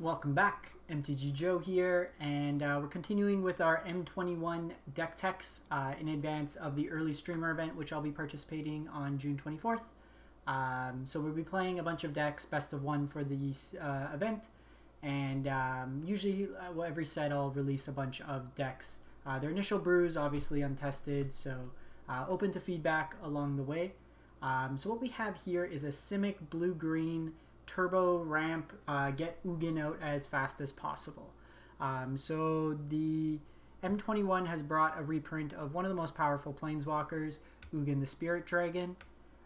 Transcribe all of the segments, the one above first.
Welcome back, MTG Joe here, and uh, we're continuing with our M21 deck techs uh, in advance of the early streamer event, which I'll be participating on June 24th. Um, so we'll be playing a bunch of decks, best of one for the uh, event, and um, usually uh, every set I'll release a bunch of decks. Uh, their initial brews, obviously untested, so uh, open to feedback along the way. Um, so what we have here is a Simic blue-green turbo ramp, uh, get Ugin out as fast as possible. Um, so the M21 has brought a reprint of one of the most powerful planeswalkers, Ugin the Spirit Dragon.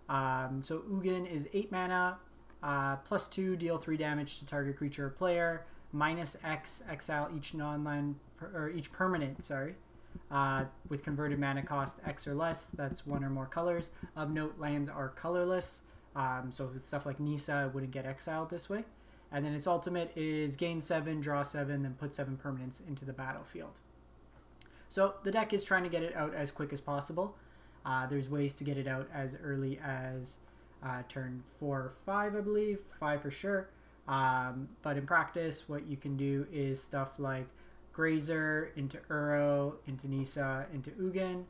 Um, so Ugin is 8 mana, uh, plus 2, deal 3 damage to target creature or player, minus X, exile each non-land, or each permanent, sorry, uh, with converted mana cost X or less, that's one or more colors. Of note, lands are colorless. Um, so stuff like Nissa wouldn't get exiled this way. And then its ultimate is gain 7, draw 7, then put 7 permanents into the battlefield. So the deck is trying to get it out as quick as possible. Uh, there's ways to get it out as early as uh, turn 4 or 5, I believe. 5 for sure. Um, but in practice, what you can do is stuff like Grazer into Uro, into Nissa, into Ugin,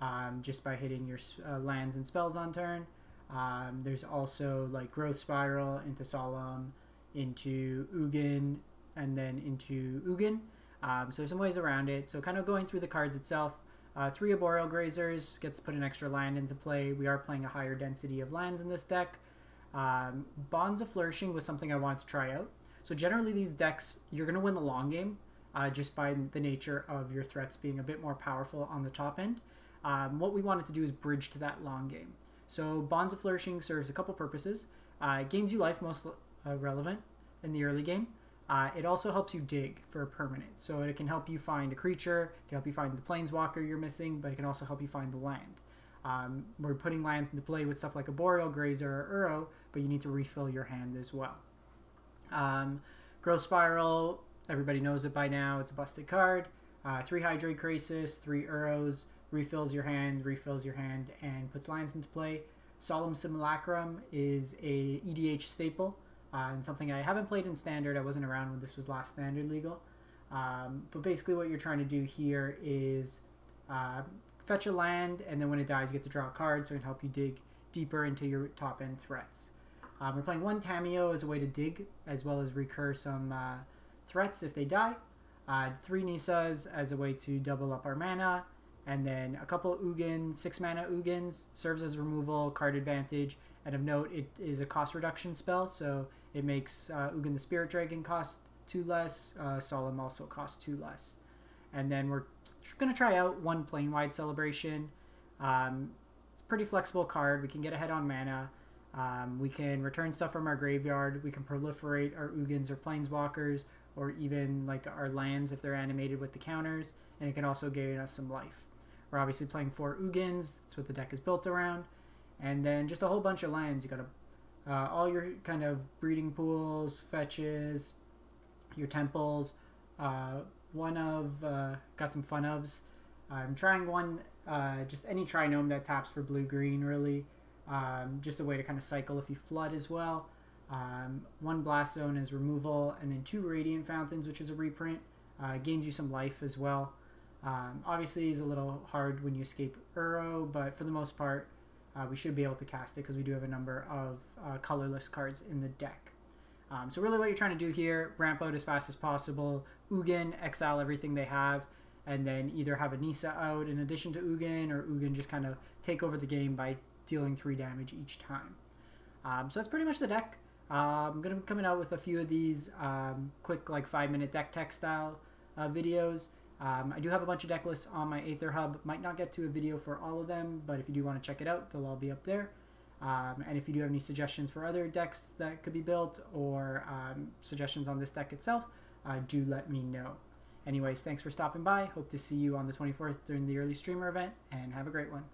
um, just by hitting your uh, lands and spells on turn. Um, there's also like Growth Spiral into Solemn, into Ugin, and then into Ugin. Um, so there's some ways around it. So kind of going through the cards itself, uh, three Arboreal Grazers gets put an extra land into play. We are playing a higher density of lands in this deck. Um, Bonds of Flourishing was something I wanted to try out. So generally these decks, you're going to win the long game uh, just by the nature of your threats being a bit more powerful on the top end. Um, what we wanted to do is bridge to that long game. So Bonds of Flourishing serves a couple purposes. Uh, it gains you life, most uh, relevant in the early game. Uh, it also helps you dig for a permanent. So it can help you find a creature, it can help you find the planeswalker you're missing, but it can also help you find the land. Um, we're putting lands into play with stuff like Arboreal Grazer, or Uro, but you need to refill your hand as well. Um, Growth Spiral, everybody knows it by now. It's a busted card. Uh, three Hydroid Krasis, three Uros, refills your hand, refills your hand, and puts lands into play. Solemn Simulacrum is a EDH staple uh, and something I haven't played in Standard. I wasn't around when this was last Standard legal. Um, but basically, what you're trying to do here is uh, fetch a land, and then when it dies, you get to draw a card, so it can help you dig deeper into your top end threats. Um, we're playing one Tamiyo as a way to dig, as well as recur some uh, threats if they die. Uh, three Nissas as a way to double up our mana, and then a couple Ugin, six mana Ugins, serves as removal, card advantage, and of note, it is a cost reduction spell, so it makes uh, Ugin the Spirit Dragon cost two less, uh, Solemn also cost two less. And then we're going to try out one Planewide Celebration. Um, it's a pretty flexible card. We can get ahead on mana. Um, we can return stuff from our graveyard. We can proliferate our Ugins or Planeswalkers, or even like our lands if they're animated with the counters. And it can also gain us some life. We're obviously playing four Ugins. That's what the deck is built around. And then just a whole bunch of lands. You got a, uh, all your kind of breeding pools, fetches, your temples. Uh, one of uh, got some fun ofs. I'm trying one, uh, just any triome that taps for blue green. Really, um, just a way to kind of cycle if you flood as well. Um, one blast zone is removal, and then two radiant fountains, which is a reprint. Uh, gains you some life as well. Um, obviously, it's a little hard when you escape Uro, but for the most part, uh, we should be able to cast it because we do have a number of uh, colorless cards in the deck. Um, so really what you're trying to do here, ramp out as fast as possible, Ugin, exile everything they have, and then either have a Nissa out in addition to Ugin, or Ugin just kind of take over the game by dealing 3 damage each time. Um, so that's pretty much the deck. I'm going to be coming out with a few of these um, quick like 5 minute deck tech style uh, videos. Um, I do have a bunch of deck lists on my Aether Hub. Might not get to a video for all of them, but if you do want to check it out, they'll all be up there. Um, and if you do have any suggestions for other decks that could be built or um, suggestions on this deck itself, uh, do let me know. Anyways, thanks for stopping by. Hope to see you on the 24th during the early streamer event, and have a great one.